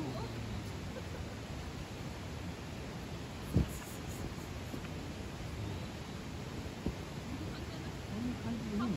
Uhum.